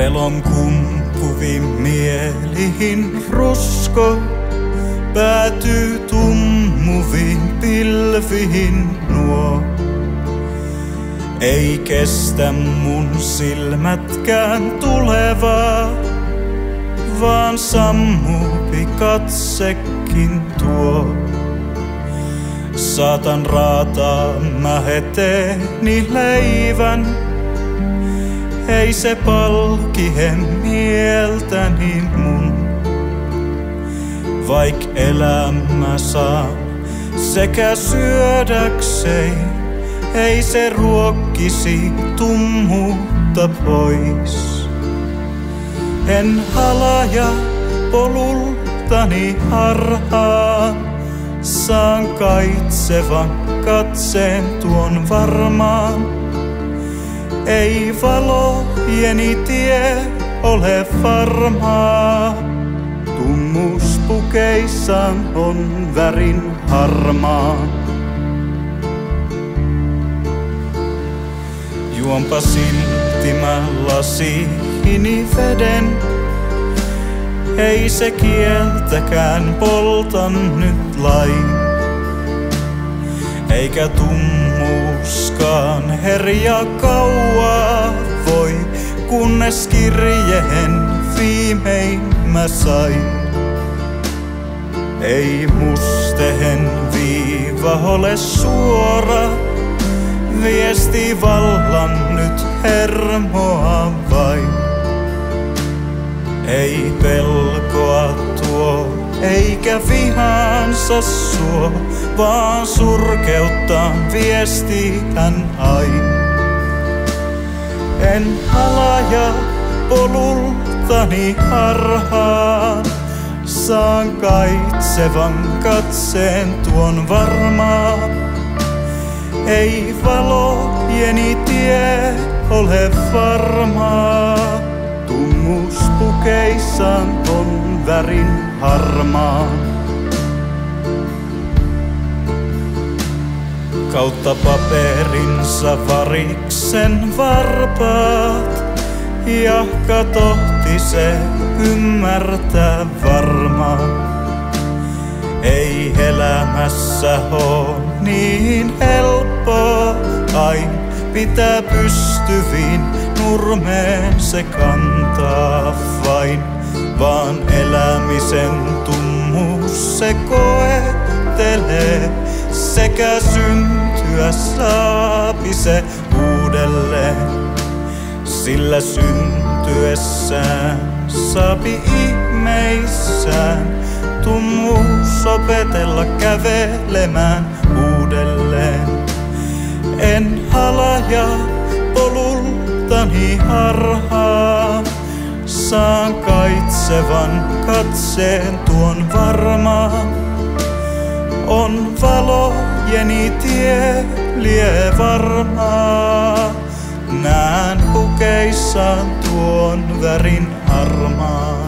Pelon kumpuvi mielihin rusko päätyy tummuviin pilviin nuo. Ei kestä mun silmätkään tulevaa, vaan sammupi katsekin tuo. Saatan raataa mä eteeni leivän, ei se palkihe mieltäni mun. Vaik elämä saa sekä syödäksei, ei se ruokkisi tummuutta pois. En halaja polultani harhaan, saan kaitsevan katseen tuon varmaan. Ei valojeni tie ole varmaa, tummuspukeissaan on värin harmaa. Juonpa silti mä lasihini veden, ei se kieltäkään poltan nyt lain. Eikä tummuuskaan herja kauaa voi, kunnes kirjeen viimein mä sain. Ei mustehen viiva ole suora, viesti vallan nyt hermoa vain. Ei pelkoa tuo, eikä vihansa suo, vaan surkeutta viesti hän ain. En halaja polultani harhaan, saan kaitsevan katseen tuon varmaa. Ei valojeni tie ole varmaa. Tummuspukeissaan on värin harmaa. Kautta paperinsa variksen varpaat, ja tohti se ymmärtää varmaan. Ei elämässä oo niin helppoa, aina pitää pystyviin nurmeen se kantaa vain, vaan elämisen tummuus se koettelee, sekä syntyä saapi se uudelleen. Sillä syntyessään saapi ihmeissään tummuus opetella kävelemään uudelleen. En halaja polultani harhaa, saan kaitsevan katseen tuon varmaan. On valojeni tie lie varmaa, näen pukeissaan tuon värin harmaan.